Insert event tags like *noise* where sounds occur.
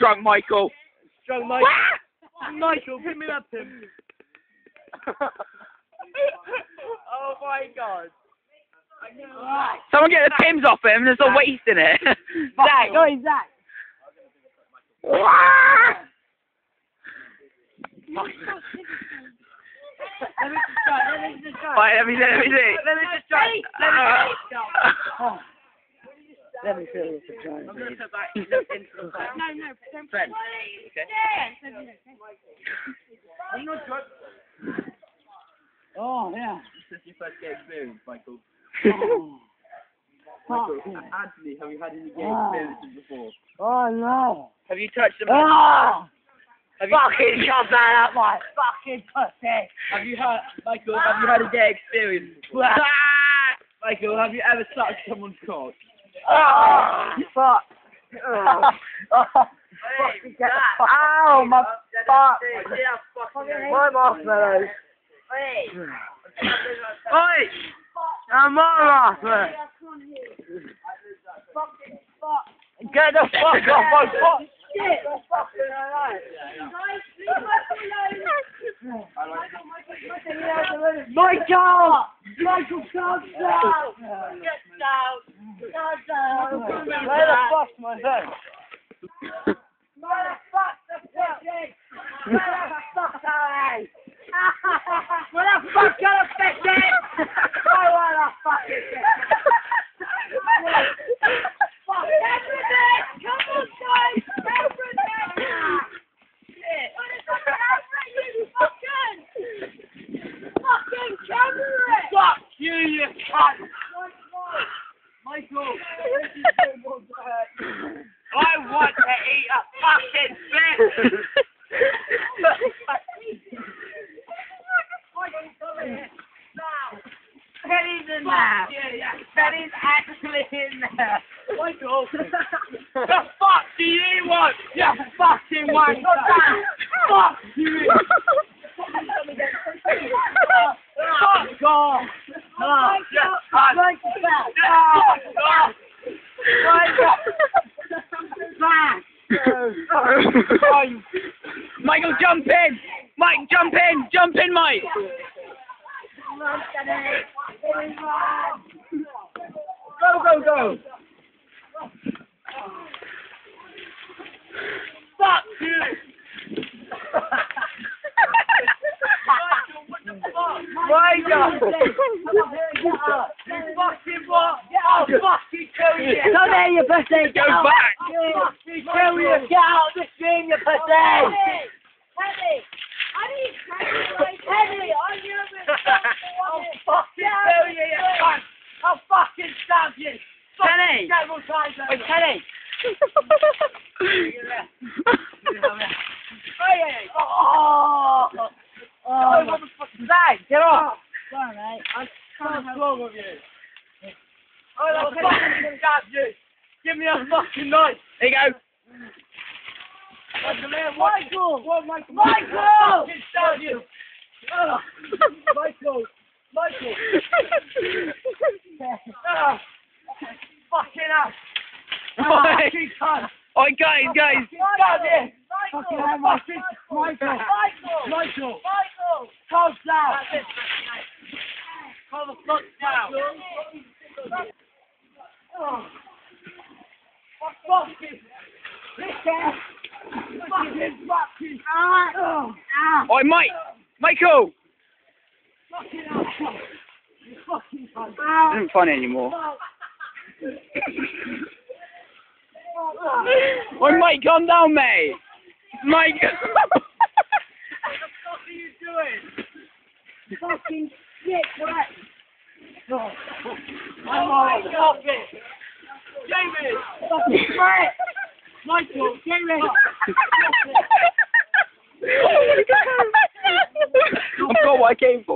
drunk Michael. Drunk Michael. *laughs* Michael, give me that pin. *laughs* oh my god. Someone get the Pimm's off him, there's a waste in it. *laughs* Zach, go in, Zach. Let me just try, let me just try. Right, let me see, let me see. Let me just try. Let me just try. Let me feel this vagina. I'm going to put back *laughs* into the back. No, no, don't Friend. Okay. I'm not drunk. Oh, yeah. This is your first gay experience, Michael. *laughs* Oh, Michael, Fuck. Anthony, have you had any gay Ah. experiences before? oh no. Have you touched him? Oh! Have you, Fucking shove that up my fucking pussy. Have you had, Michael, have you had a gay experience before? *laughs* Michael, have you ever sucked someone's cock? Oh, fuck. Oh, fucking get the fuck. Ow, my fuck. My marshmallows. Oi! I'm marshmallows. Get the fuck off my fuck. Michael! Michael, calm down! Get down! Where the fuck's my? Where the fuck's the picnic? Where the fuck's I? Where the fuck's a fucking fix Fuck everything! Come on, guys! Shit! Is the camera, you fucking? Fucking camera! Fuck you, you cunt! Michael, this is so much hurt. I want to eat a fucking fish! Penny's in there. Penny's actually in there. Michael. the fuck do you want? You fucking wanker. fuck you. Fuck off. Oh, yes, I like that. Oh, Michael, jump in! Mike, jump in! Jump in, Mike! Go, go, go. Fuck you. *laughs* Michael! fucking what? I'll fucking kill you! Come here, you pussy! Go back! I'll fucking kill you! Get out of the stream, you pussy! I'll fucking kill you, you cunt! I'll fucking stab you! Kenny! Wait, Kenny! Hey! Oh! Oh, what the fuck? Zach, get off! Sorry, mate. What's wrong with you? I'll fucking stab you! Give me a fucking knife! There you go! Michael! Michael? Michael! Oh, Michael! Michael! Oh, fucking up! Oi. Fucking cunt! Oi, guys, guys! Stab you! Fucking hell, Michael! Michael! Michael! Michael! Calm down! Calm the fuck down! Oh. Fucking... Dickhead! Fucking fucking... Oh. Oi, Mike! Michael! Fucking asshole! You fucking cunt! Isn't funny anymore. Oi, Mike, calm down, mate! Mike! *laughs* what the fuck are you doing? Fucking shit, oh, what? Oh, I'm all oh, Jamie! Fucking Mike! Michael, Jamie! oh my god! I forgot where I came from.